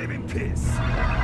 leave in peace.